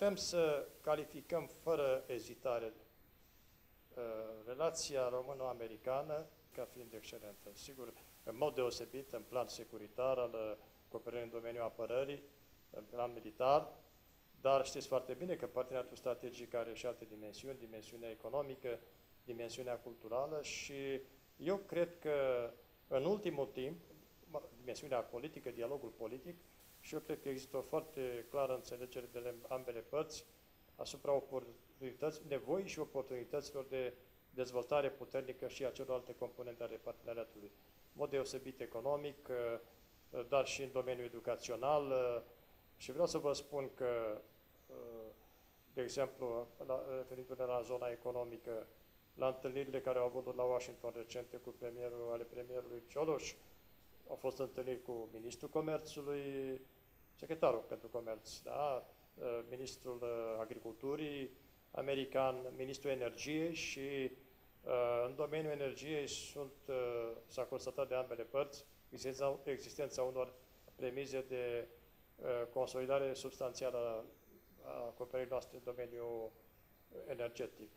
putem să calificăm fără ezitare uh, relația româno-americană ca fiind excelentă. Sigur, în mod deosebit, în plan securitar, al uh, cooperării în domeniul apărării, în plan militar, dar știți foarte bine că parteneriatul strategic are și alte dimensiuni, dimensiunea economică, dimensiunea culturală și eu cred că în ultimul timp, dimensiunea politică, dialogul politic, și eu cred că există o foarte clară înțelegere de ambele părți asupra oportunități, nevoi și oportunităților de dezvoltare puternică și a celorlalte componente ale parteneriatului. În mod deosebit economic, dar și în domeniul educațional. Și vreau să vă spun că, de exemplu, referindu-ne la zona economică, la întâlnirile care au avut la Washington recente cu premierul, ale premierului Cioloș, au fost întâlniri cu ministrul comerțului, secretarul pentru comerț, da? Uh, ministrul uh, agriculturii american, ministrul energiei și uh, în domeniul energiei sunt, s-a constatat de ambele părți existența, existența unor premize de consolidare substanțială a cooperării noastre în domeniul energetic.